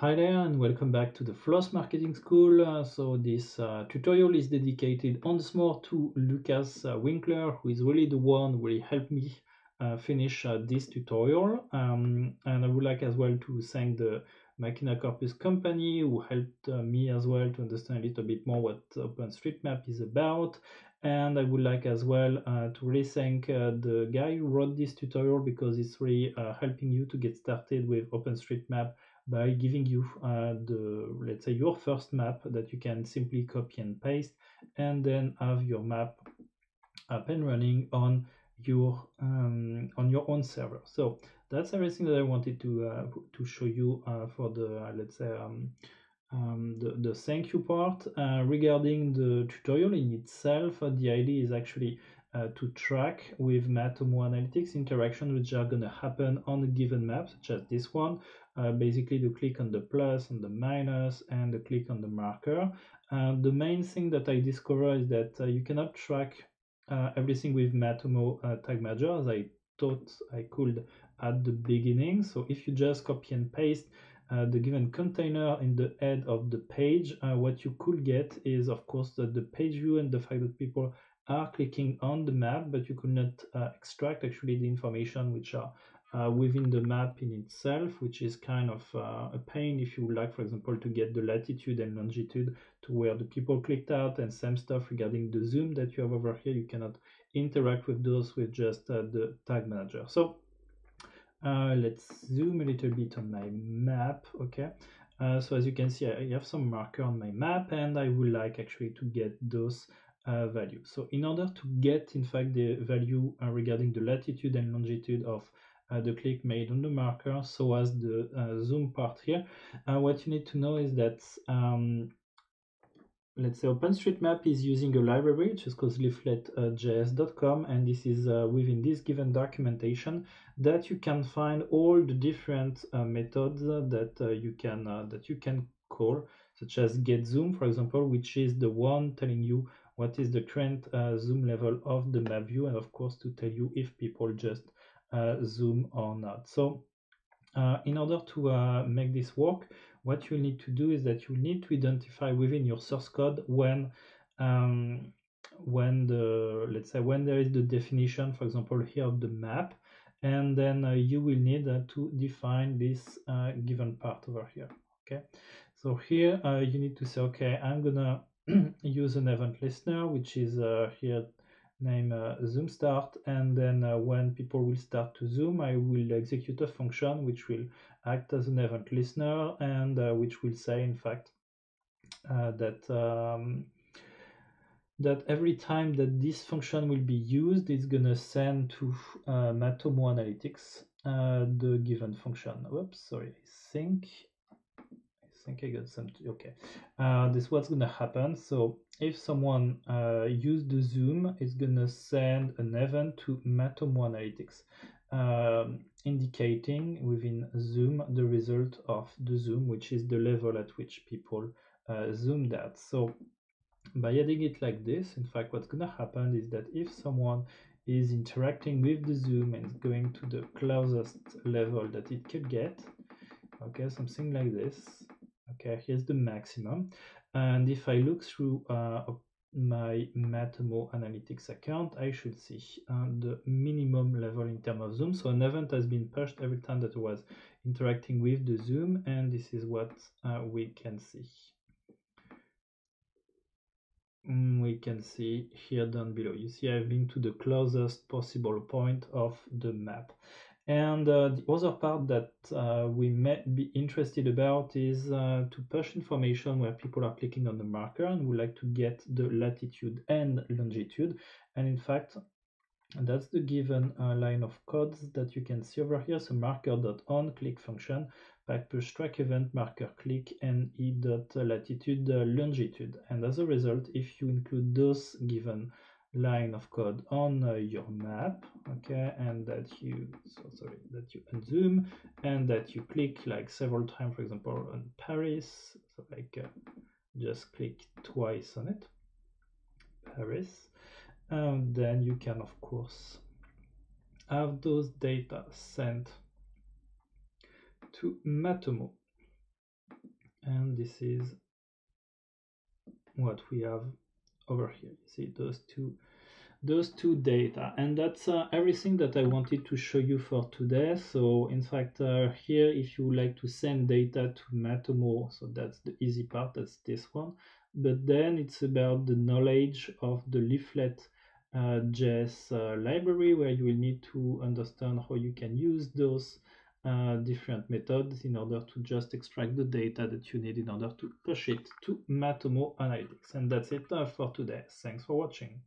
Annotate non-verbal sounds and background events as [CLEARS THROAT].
Hi there and welcome back to the Floss Marketing School. Uh, so this uh, tutorial is dedicated once more to Lucas uh, Winkler, who is really the one who really helped me uh, finish uh, this tutorial. Um, and I would like as well to thank the Makina Corpus company who helped uh, me as well to understand a little bit more what OpenStreetMap is about. And I would like as well to really thank the guy who wrote this tutorial because it's really helping you to get started with OpenStreetMap by giving you uh, the let's say your first map that you can simply copy and paste and then have your map up and running on your um, on your own server so that's everything that I wanted to uh, to show you uh, for the uh, let's say um, um, the, the thank you part uh, regarding the tutorial in itself uh, the idea is actually uh, to track with Matomo Analytics interaction which are going to happen on a given map, such as this one. Uh, basically, to click on the plus and the minus and the click on the marker. Uh, the main thing that I discover is that uh, you cannot track uh, everything with Matomo uh, Tag Manager as I thought I could at the beginning. So if you just copy and paste uh, the given container in the head of the page, uh, what you could get is, of course, the, the page view and the fact that people are clicking on the map, but you could not uh, extract actually the information which are uh, within the map in itself, which is kind of uh, a pain if you would like, for example, to get the latitude and longitude to where the people clicked out and same stuff regarding the zoom that you have over here. You cannot interact with those with just uh, the tag manager. So uh, let's zoom a little bit on my map. Okay. Uh, so as you can see, I have some marker on my map and I would like actually to get those uh. So in order to get, in fact, the value uh, regarding the latitude and longitude of the click made on the marker, so as the uh, zoom part here, uh, what you need to know is that, um, let's say OpenStreetMap is using a library, which is called leaflet.js.com, and this is within this given documentation that you can find all the different methods that you can that you can call such as get zoom for example which is the one telling you what is the current uh, zoom level of the map view and of course to tell you if people just uh, zoom or not. So uh, in order to uh, make this work, what you need to do is that you need to identify within your source code when um, when the let's say when there is the definition, for example, here of the map, and then uh, you will need uh, to define this uh, given part over here. Okay, so here you need to say, okay, I'm gonna [CLEARS THROAT] use an event listener, which is uh, here name uh, zoom start and then uh, when people will start to zoom I will execute a function which will act as an event listener and uh, which will say in fact that um, that every time that this function will be used it's gonna send to uh, Matomo Analytics uh, the given function. Whoops, sorry, I think think I got some, okay. Uh, this what's gonna happen. So if someone uh, use the zoom, it's gonna send an event to Matomo Analytics, um, indicating within zoom the result of the zoom, which is the level at which people uh, zoomed at. So by adding it like this, in fact, what's gonna happen is that if someone is interacting with the zoom and going to the closest level that it could get, okay, something like this, Okay, here's the maximum. And if I look through uh, my Matomo Analytics account, I should see uh, the minimum level in terms of zoom. So an event has been pushed every time that was interacting with the zoom, and this is what uh, we can see. Mm, we can see here down below. You see I've been to the closest possible point of the map. And uh, the other part that uh, we may be interested about is uh, to push information where people are clicking on the marker and would like to get the latitude and longitude. And in fact, that's the given uh, line of codes that you can see over here. So marker.on click function, back push track event marker click and e dot latitude uh, longitude. And as a result, if you include those given line of code on uh, your map okay and that you so sorry that you unzoom and that you click like several times for example on Paris so like uh, just click twice on it Paris and then you can of course have those data sent to Matomo. And this is what we have over here. You see those two those two data. And that's uh, everything that I wanted to show you for today. So in fact uh, here if you would like to send data to Matomo so that's the easy part that's this one. But then it's about the knowledge of the leaflet uh, JS uh, library where you will need to understand how you can use those uh, different methods in order to just extract the data that you need in order to push it to Matomo Analytics. And that's it uh, for today. Thanks for watching